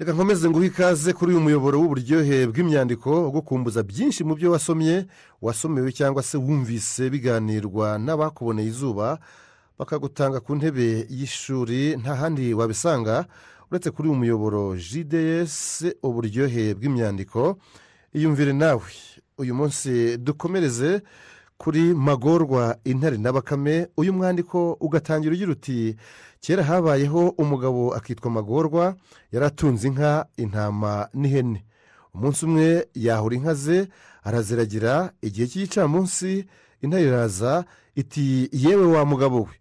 reka nkomeze nguhe ikaze kuri uyu muyoboro w'uburyohe bw'imyandiko gukumbuza byinshi mu byo wasomye wasomewe cyangwa se wumvise biganirwa n'abakuboneye izuba bakagutanga ku ntebe y'ishuri nta handi wabisanga. Uretse kuri uyu muyoboro jds uburyohe bw'imyandiko. Iyumvire nawe. Uyu munsi dukomereze. Kuri magorwa intare na bakame uyu mwandiko ugatangira ugira uti kera habayeho umugabo akitwa magorwa yari atunze inka intama n'ihene. Umunsi umwe yahura inka ze araziragira igihe cy'igicamunsi intare iraza iti yewe wa mugabo we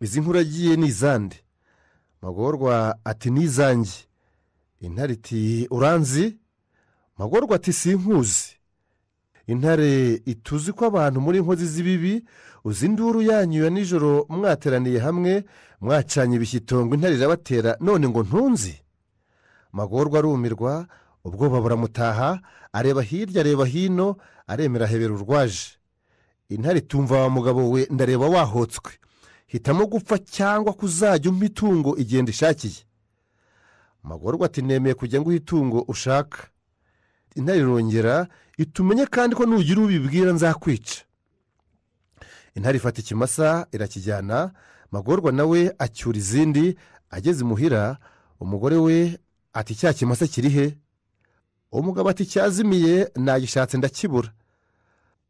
izi nkuragiye ni izande magorwa ati ni izange intare iti uranzi? Magorwa ati sinkuzi intare ituzi ko abantu muri inkozi z'ibibi uzi induru yanyu ya nijoro mwateraniye hamwe mwacanye ibishyitongo intare irabatera none ngo ntunzi? Magorwa arumirwa ubwoba buramutaha areba hirya areba hino aremera ahebera urwaje. Intare tumva wa mugabo we ndareba wahotswe. Hitamo gupfa cyangwa kuzajya umpa itungo igenda ishakiye? Magorwa ati nemeye kujya nguha itungo ushaka. Intare irongera itumenye kandi ko nugira ubibwira nzakwica. Intare ifata ikimasa irakijyana magorwa nawe acyura izindi ageze imuhira umugore we ati cya kimasa kiri he? Umugabo ati cyazimiye nagishatse ndakibura.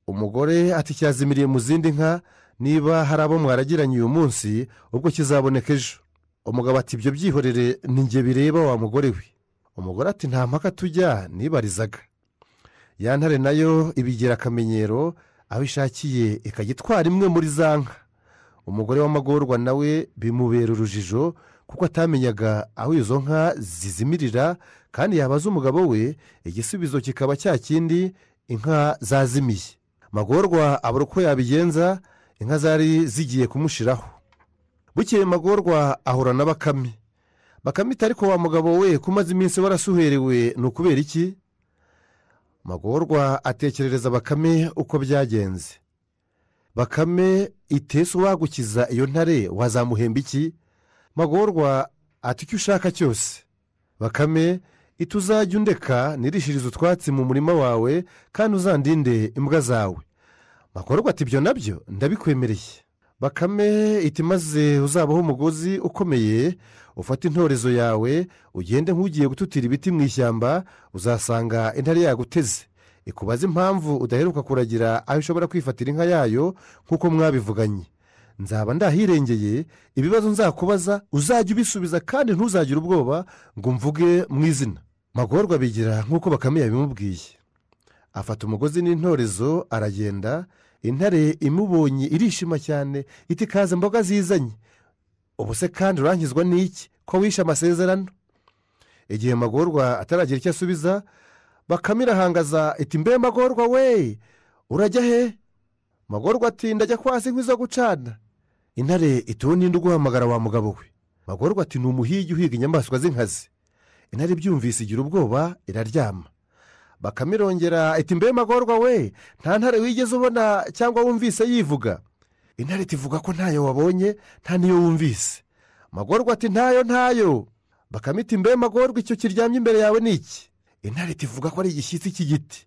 Umugore ati cyazimiriye mu zindi nka niba hari abo mwaragiranye uyu munsi ubwo kizaboneka ejo. Umugabo ati ibyo byihorere ninjye bireba wa mugore we. Umugore ati nta mpaka tujya nibarizaga. Ya ntare na yo ibigira akamenyero aho ishakiye ikajya itwara imwe muri za nka. Umugore w'amagorwa nawe bimubera urujijo kuko atamenyaga aho izo nka zizimirira kandi yabaza umugabo we igisubizo kikaba cya kindi inka zazimiye. Magorwa abura uko yabigenza inka zari zigiye kumushiraho. Bukeye magorwa ahura na bakame bakame ariko wa mugabo we ko umaze iminsi warasuherewe ni ukubera iki? Magorwa atekerereza bakame uko byagenze. Bakame itese uwagukiza iyo ntare wazamuhemba iki? Magorwa ati icyo ushaka cyose. Bakame iti uzajya undeka nirishirize utwatsi mu murima wawe kandi uzandinde imbwa zawe. Magorwa ati ibyo na byo ndabikwemereye. Bakame iti maze uzabaho umugozi ukomeye ufate intorezo yawe ugende nk'ugiye gututira ibiti mu ishyamba uzasanga intare yaguteze ikubaze impamvu udaheruka kuragira aho ishobora kwifatira inka yayo nk'uko mwabivuganye. Nzaba ndahirengeye ibibazo nzakubaza uzajya ubisubiza kandi ntuzagire ubwoba ngo mvuge mu izina. Magorwa bigira nk'uko bakame yabimubwiye. Afata umugozi n'intorezo aragenda intare imubonye irishima cyane iti kaze mboga zizanye. Ubu se kandi urangizwa n'iki? Ko wishe amasezerano? Igihe magorwa ataragira icyo asubiza bakame irahangaza iti mbe magorwa we urajya he? Magorwa ati ndajya kwasa inkwi zo gucana. Intare ituwe n'indi uguhamagara wa mugabo we. Magorwa ati ni umuhigi uhiga inyamaswa z'inkazi. Intare ibyumvise igira ubwoba iraryama. Bakame irongera iti mbe magorwa we nta ntare wigeze ubona cyangwa wumvise yivuga. Intare itivuga ko ntayo wabonye nta niyo wumvise. Magorwa ati ntayo ntayo. Bakame iti mbe magorwa icyo kiryamye imbere yawe ni iki? Intare itivuga ko ari igishyitsi cy'igiti.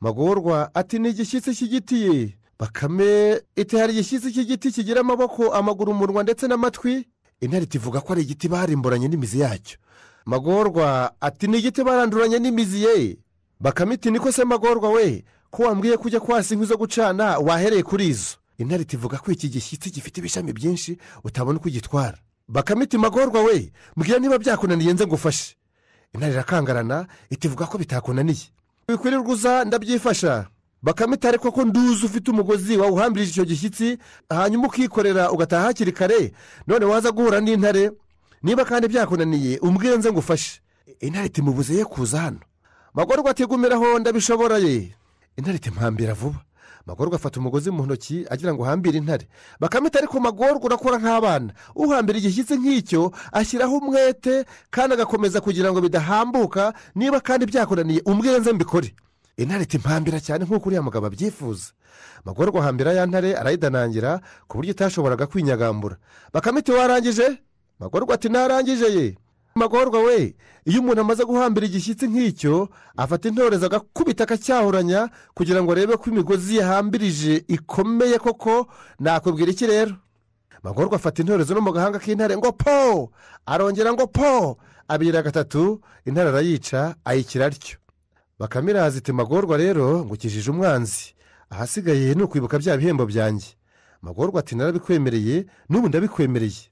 Magorwa ati ni igishyitsi cy'igiti bakame iti hari igishyitsi cy'igiti kigira amaboko amaguru umunwa ndetse n'amatwi? Intare itivuga ko ari igiti barimburanye n'imizi yacyo. Magorwa ati ni igiti baranduranye n'imizi ye. Bakame iti niko se magorwa we ko wambwiye kujya kwasa inkwi zo gucana wahereye kuri izo. Intare itivuga ko iki gishyitsi gifite ibishami byinshi utabona uko ugitwara. Bakame iti magorwa we mbwira niba byakunaniye nze ngufashe. Intare irakangarana itivuga ko bitakunaniye. Wikwirirwa uza ndabyifasha. Bakame itari koko nduzi ufite umugozi wawuhambirije icyo gishyitsi hanyuma ukikorera ugataha hakiri kare none waza guhura n'intare. Niba kandi byakunaniye umbwire nze ngufashe. Intare itimubuze ye kuza hano. Magorwa atigumira aho ndabishobora ye intare itimpambira vuba. Magorwa afata umugozi mu ntoki agira ngo uhambire intare. Bakame itari ku magorwa urakora nk'abana. Uhambira igishyitsi nk'icyo ashyiraho umwete kandi agakomeza kugira ngo bidahambuka niba kandi byakunaniye umbwire nze mbikore. Intare itimpambira cyane nk'uko uriya mugabo abyifuza. Magorwa ahambira ya ntare arayidanangira ku buryo itashoboraga kwinyagambura. Bakame iti warangije magorwa ati narangije ye. Magorwa we iyo umuntu amaze guhambira igishyitsi nk'icyo afata intorezo agakubita akacyahuranya kugira ngo arebe ko imigozi yahambirije ikomeye koko nakubwira iki rero? Magorwa afata intorezo no mu gahanga k'intare ngo po! Arongera ngo po! Abira gatatu intare arayica ayikira atyo. Bakamiraza iti magorwa rero ngo ukijije umwanzi. Ahasigaye ni ukwibuka bya bihembo byanjye. Magorwa ati narabikwemereye n'ubu ndabikwemereye.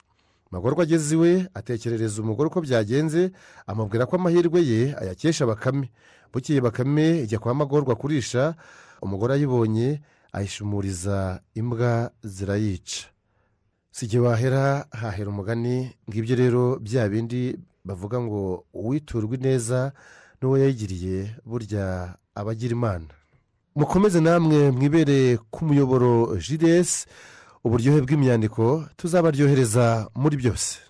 Magorwa ageze iwe atekerereza umugore uko byagenze amubwira ko amahirwe ye ayakesha bakame. Bukeye bakame ijya kwa magorwa kurisha umugore ayibonye ayishumuriza imbwa zirayica. Si igihe wahera hahera umugani. Ngibyo rero bya bindi bavuga ngo uwiturwa ineza n'uwo yayigiriye burya aba agira imana. Mukomeze namwe mwibere ku muyoboro jidesi uburyohe bw'imyandiko tuzabaryohereza muri byose.